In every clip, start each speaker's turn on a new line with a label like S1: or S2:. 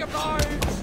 S1: Jacob Noise!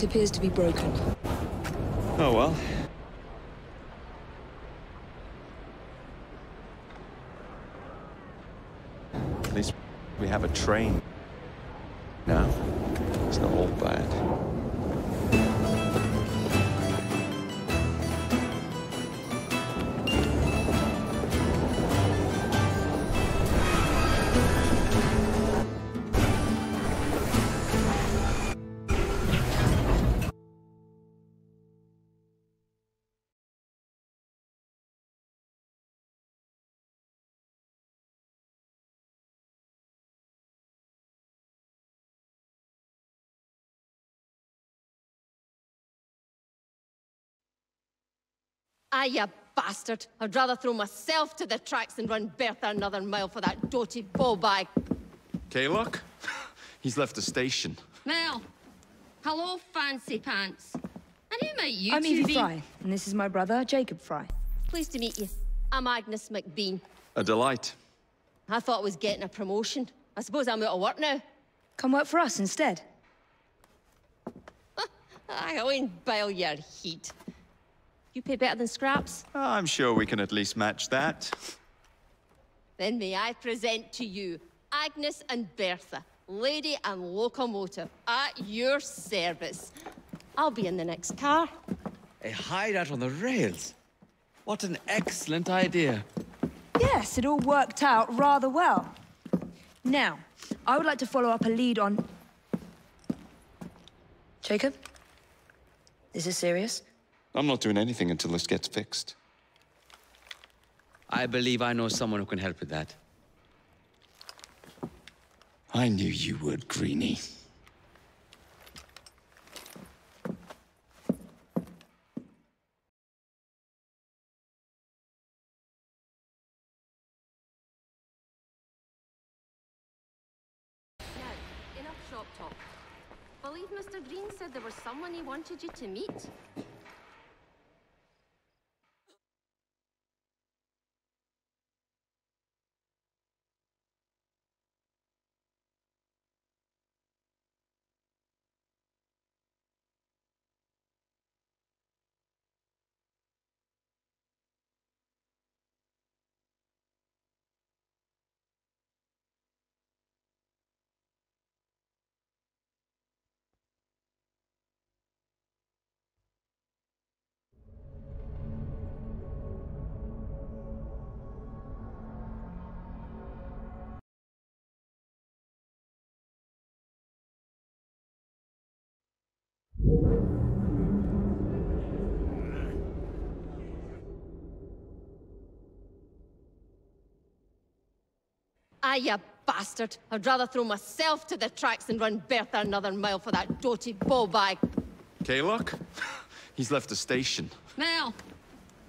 S2: It appears to be broken.
S3: Oh well. At least we have a train. Now, it's not all bad.
S4: Ah, you bastard. I'd rather throw myself to the tracks than run Bertha another mile for that doty bag.
S3: Kaylock? He's left the station.
S4: Mel. Hello, fancy pants. And who might you
S2: I'm
S4: two
S2: Evie
S4: be?
S2: Frye, and this is my brother, Jacob Frye.
S4: Pleased to meet you. I'm Agnes MacBean.
S3: A delight.
S4: I thought I was getting a promotion. I suppose I'm out of work now.
S2: Come work for us instead.
S4: I won't bile your heat. You pay better than scraps?
S3: Oh, I'm sure we can at least match that.
S4: Then may I present to you Agnes and Bertha, lady and locomotive, at your service. I'll be in the next car.
S1: A hideout on the rails. What an excellent idea.
S2: Yes, it all worked out rather well. Now, I would like to follow up a lead on... Jacob? Is this serious?
S3: I'm not doing anything until this gets fixed.
S1: I believe I know someone who can help with that.
S3: I knew you would, Greenie.
S4: Now, enough shop talk. Believe Mr. Green said there was someone he wanted you to meet. Ah, you bastard. I'd rather throw myself to the tracks than run Bertha another mile for that doty bag.
S3: Kaylock? He's left the station.
S4: Mel.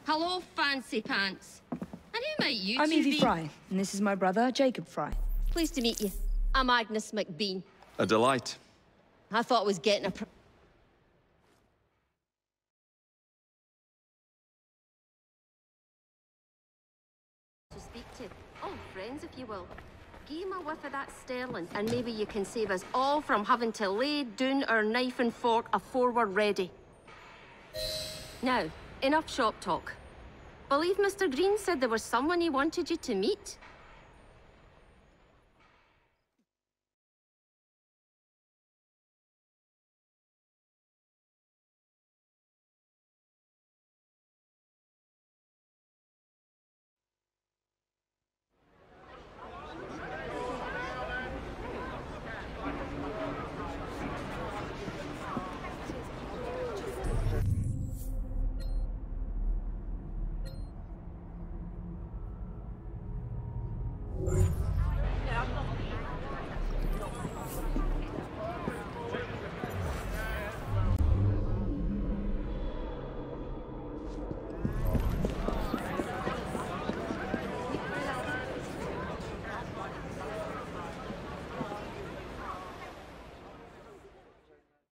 S4: Hello, fancy pants. And who might you
S2: I'm Evie
S4: be?
S2: Frye, and this is my brother, Jacob Frye.
S4: Pleased to meet you. I'm Agnes MacBean.
S3: A delight.
S4: I thought I was getting a Old oh, friends, if you will. Give him a whiff of that sterling, and maybe you can save us all from having to lay down our knife and fork afore we're ready. Now, enough shop talk. Believe Mr. Green said there was someone he wanted you to meet.